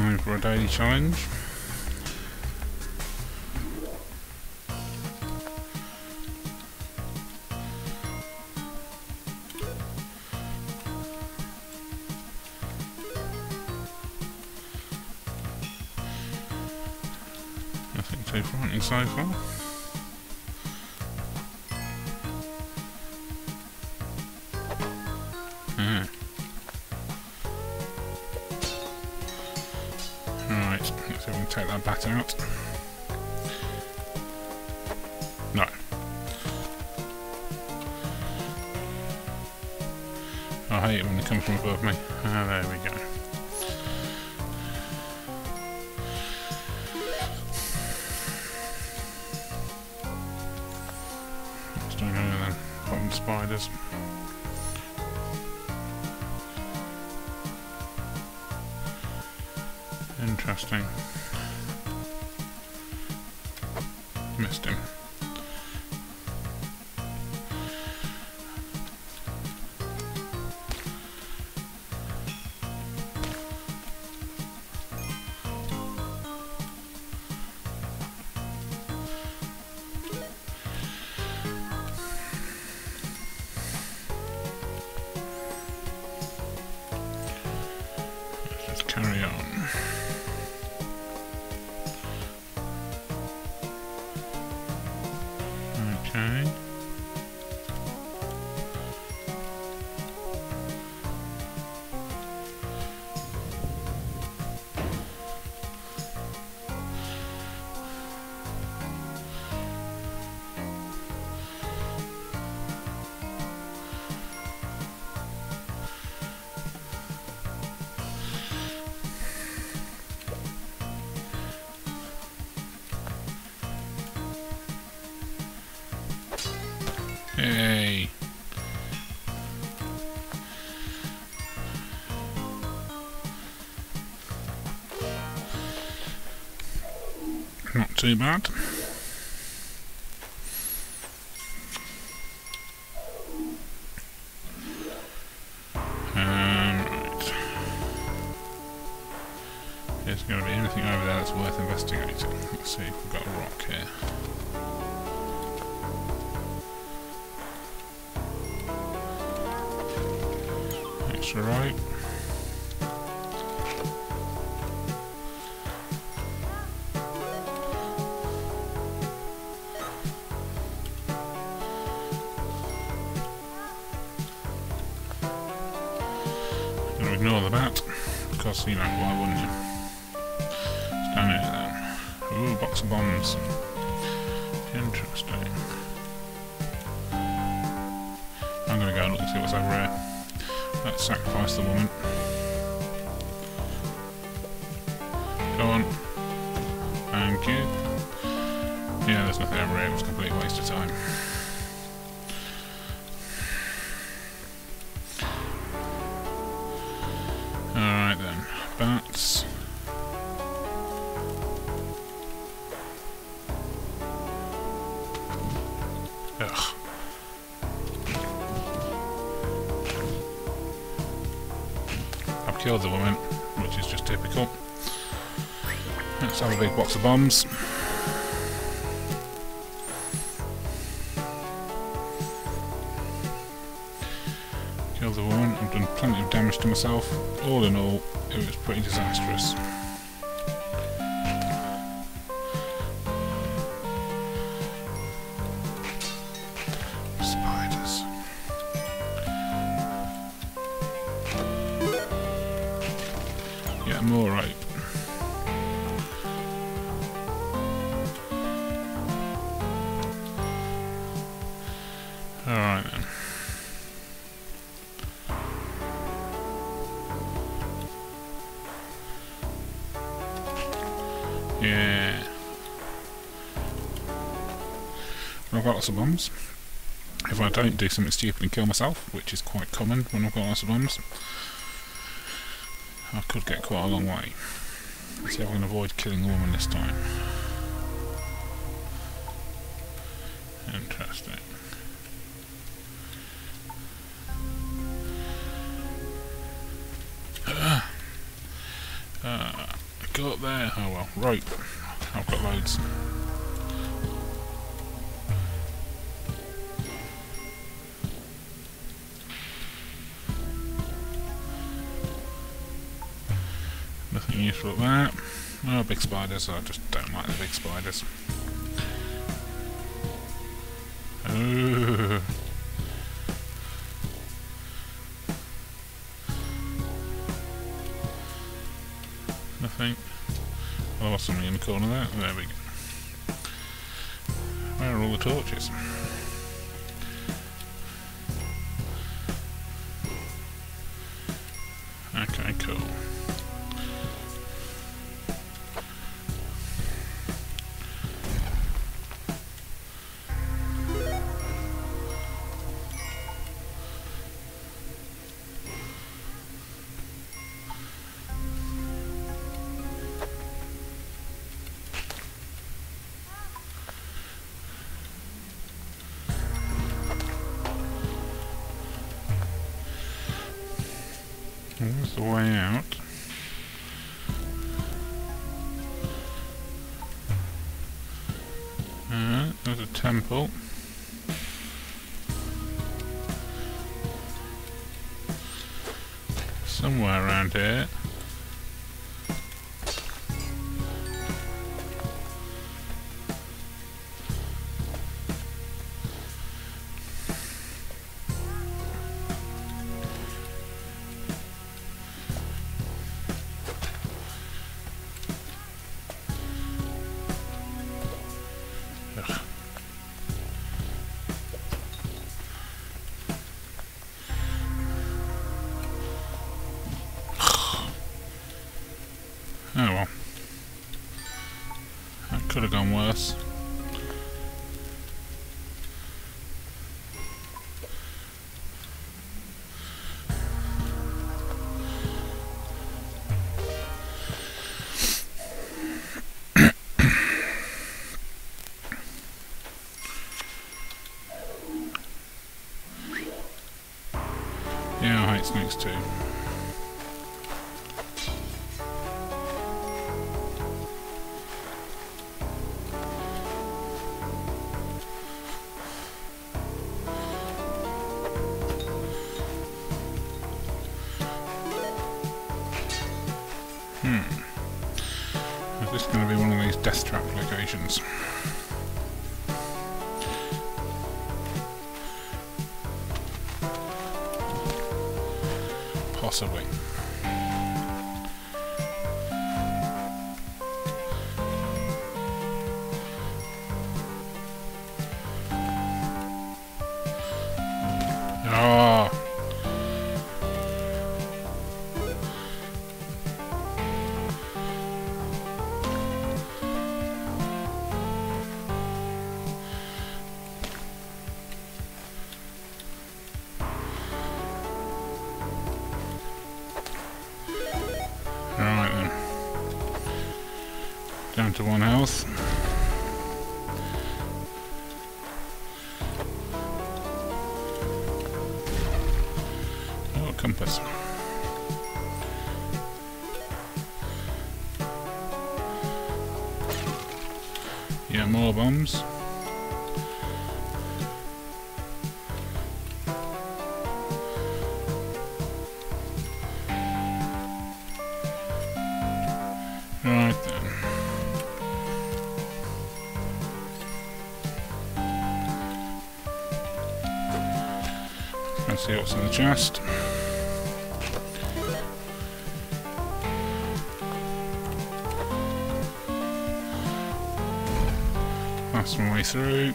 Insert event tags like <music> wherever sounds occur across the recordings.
time for a daily challenge. Nothing too frightening so far. Take that bat out. No. I hate it when they come from above me. Ah, there we go. What's doing over then? Bottom spiders. Interesting. Missed him. Let's carry on. Hey. Not too bad. That's right. Ignore the bat, because you know why wouldn't you? It's down here then. Ooh, box of bombs. Interesting. I'm gonna go and look and see what's over here. Let's sacrifice the woman. Go on. Thank you. Yeah, there's nothing over here. It was a complete waste of time. Alright then. Bats. Ugh. I've the woman, which is just typical. Let's have a big box of bombs. Killed the woman, I've done plenty of damage to myself. All in all, it was pretty disastrous. Alright then. Yeah. I've got lots of bombs. If I don't do something stupid and kill myself, which is quite common when I've got lots of bombs, I could get quite a long way. Let's see if I can avoid killing the woman this time. Interesting. Ah. Ah. up there? Oh well, rope. I've got loads. Nothing useful at that. Oh, big spiders. I just don't like the big spiders. Oh. Nothing. Oh, something in the corner there. There we go. Where are all the torches? Out. There's a temple. Somewhere around here. Oh well. That could have gone worse. <coughs> Yeah, I hate snakes Possibly. To one health. Oh, compass. Yeah, more bombs. See what's in the chest. That's my way through.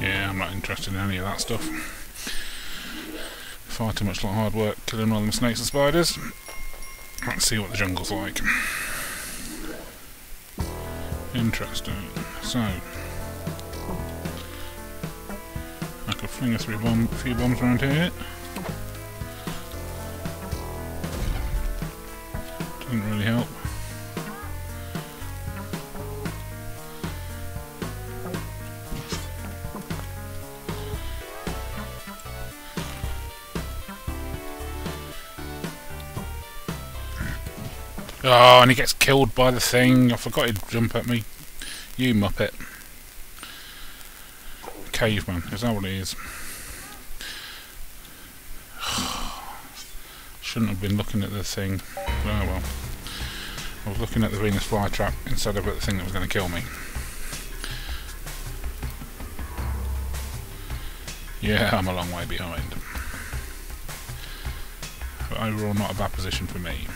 Yeah, I'm not interested in any of that stuff. Far too much like hard work killing all them snakes and spiders. Let's see what the jungle's like. Interesting. So, I guess we bomb, a few bombs around here. Doesn't really help. Oh, and he gets killed by the thing. I forgot he'd jump at me. You muppet. Caveman, is that what it is? <sighs> Shouldn't have been looking at the thing. Oh well. I was looking at the Venus flytrap instead of at the thing that was going to kill me. Yeah, I'm a long way behind. But overall, not a bad position for me.